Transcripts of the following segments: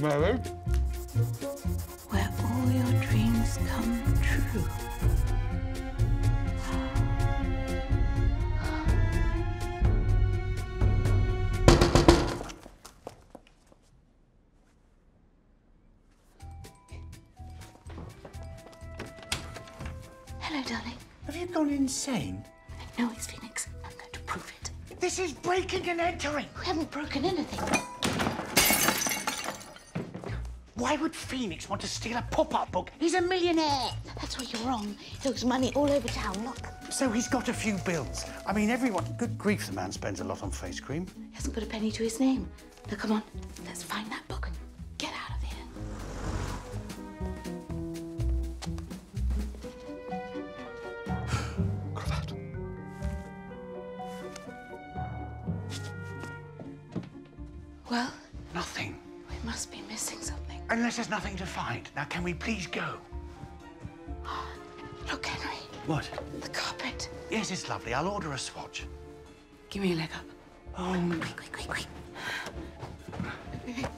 Married? Where all your dreams come true. Hello, darling. Have you gone insane? No, it's Phoenix. I'm going to prove it. This is breaking and entering. We haven't broken anything. Why would Phoenix want to steal a pop-up book? He's a millionaire. That's where you're wrong. He owes money all over town. Look. So he's got a few bills. I mean, everyone... Good grief, the man spends a lot on face cream. He hasn't got a penny to his name. Now, come on. Let's find that book. And get out of here. Cravat. Well, Nothing. we must be missing something. Unless there's nothing to find. Now, can we please go? Look, Henry. What? The carpet. Yes, it's lovely. I'll order a swatch. Give me a leg up. Oh, Quick, quick, quick, quick. Yes.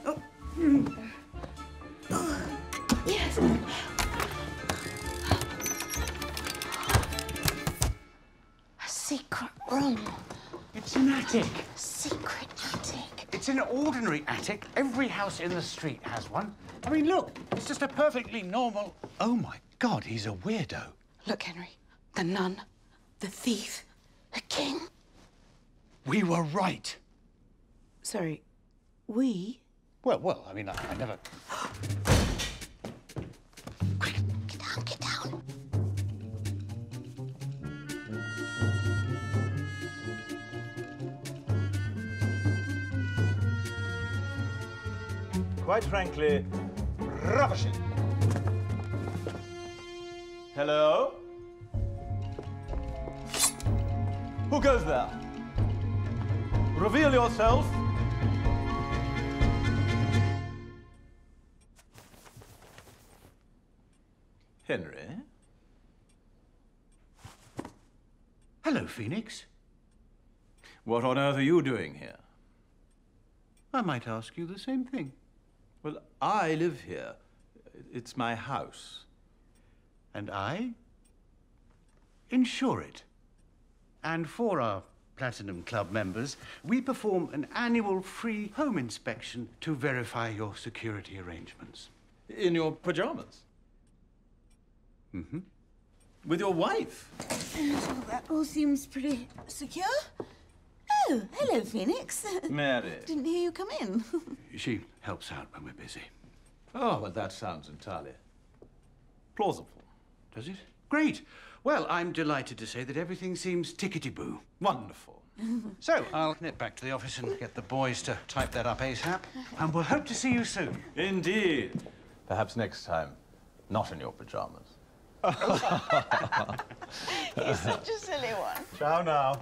It's an attic. Secret attic. It's an ordinary attic. Every house in the street has one. I mean, look, it's just a perfectly normal... Oh, my God, he's a weirdo. Look, Henry. The nun, the thief, the king. We were right. Sorry, we? Well, well, I mean, I, I never... Quite frankly, ravishing. Hello? Who goes there? Reveal yourself. Henry? Hello, Phoenix. What on earth are you doing here? I might ask you the same thing. Well, I live here. It's my house. And I insure it. And for our Platinum Club members, we perform an annual free home inspection to verify your security arrangements. In your pajamas? Mm-hmm. With your wife? So That all seems pretty secure. Oh, hello, Phoenix. Mary. Didn't hear you come in. She helps out when we're busy. Oh, well, that sounds entirely plausible. Does it? Great. Well, I'm delighted to say that everything seems tickety-boo. Wonderful. So, I'll nip back to the office and get the boys to type that up ASAP. And we'll hope to see you soon. Indeed. Perhaps next time, not in your pajamas. You're such a silly one. Ciao now.